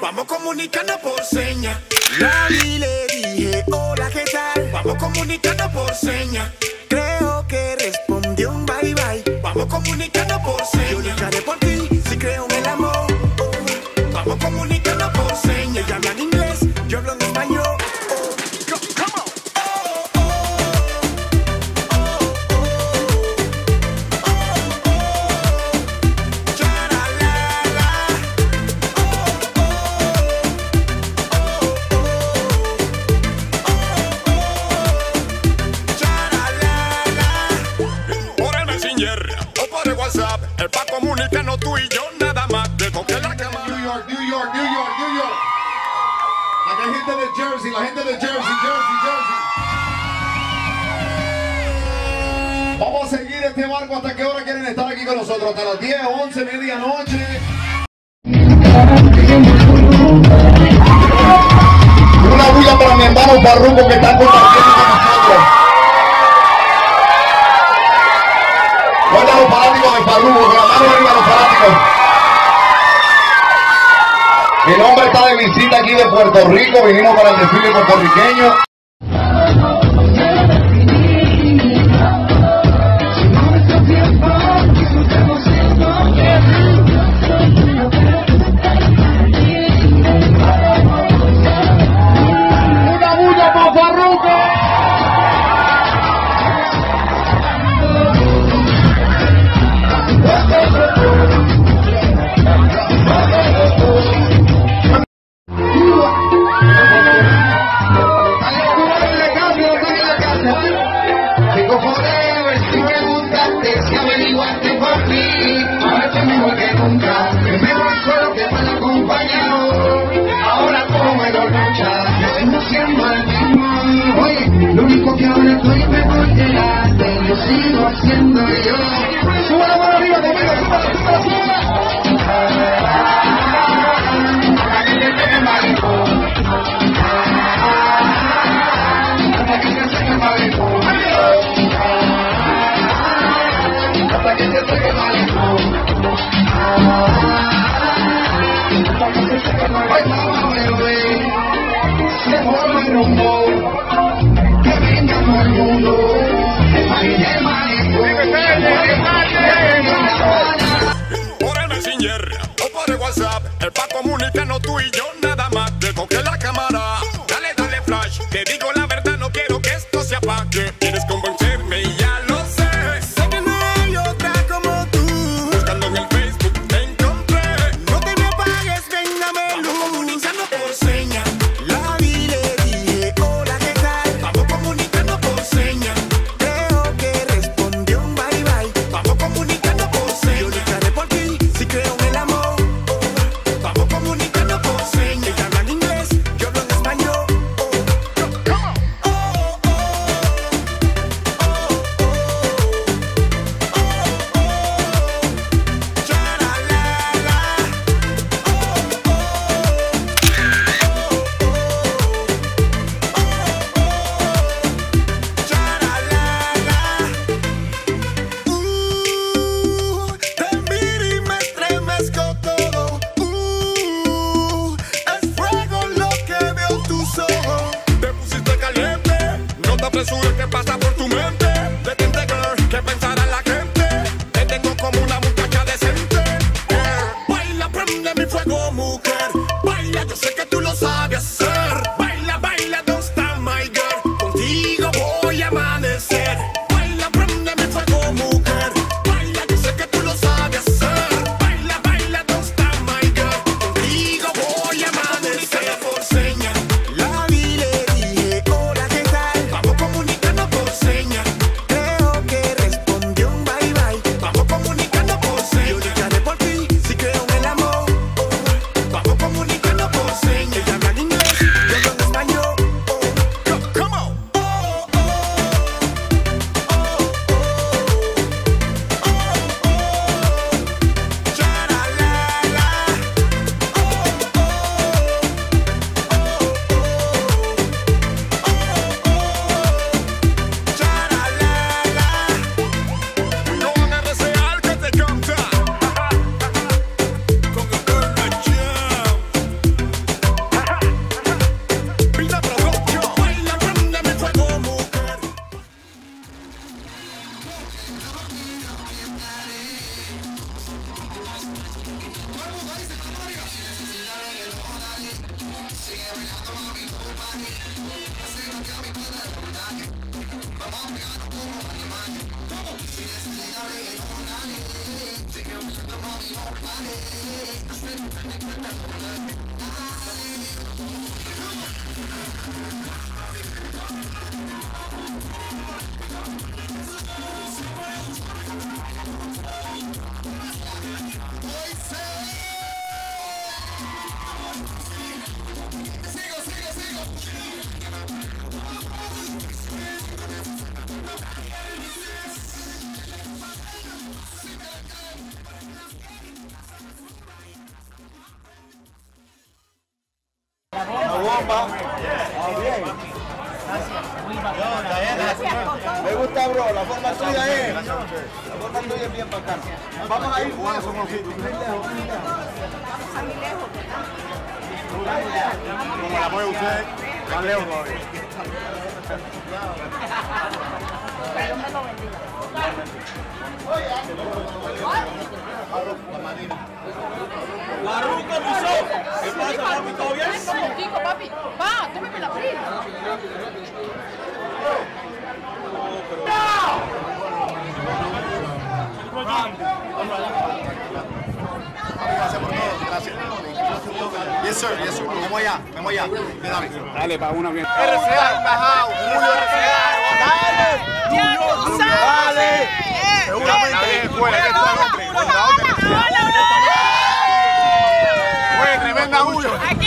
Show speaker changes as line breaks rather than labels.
Vamos comunicando por seña. Lali le dije, hola, ¿qué tal? Vamos comunicando por seña. Creo que respondió un bye bye. Vamos comunicando por seña. Yo lucharé por ti si creo en el amor. Vamos comunicando por seña.
la
gente de Jersey, la gente de Jersey, Jersey, Jersey. Vamos a seguir este barco hasta qué hora quieren estar aquí con nosotros, hasta las 10, 11, medianoche. Una bulla para mi hermano Barruco que está con la aquí de Puerto Rico, vinimos para el desfile puertorriqueño. tú y me volteaste, lo sigo haciendo yo. Sube la arriba, conmigo, sube, sube, sube. Hasta que te pegue maricón. Hasta que te. Hasta que te. Hasta que te
bacano tú y yo.
Somewhere else. Me
gusta, bro. La forma tuya es. La forma tuya es bien bacana. Vamos a ir con eso, Juancito. Muy lejos.
Como la mueve usted, más lejos todavía.
¿Qué
Gracias por todo, gracias. Yes, sir, yes, sir. Vamos allá, vamos allá. Dale.
Dale, para una bien.
RCA, embajado. Julio RCA.
Sabes.
Dale. Seguramente. Fuera, que está el hombre. Tremenda Julio.
Aquí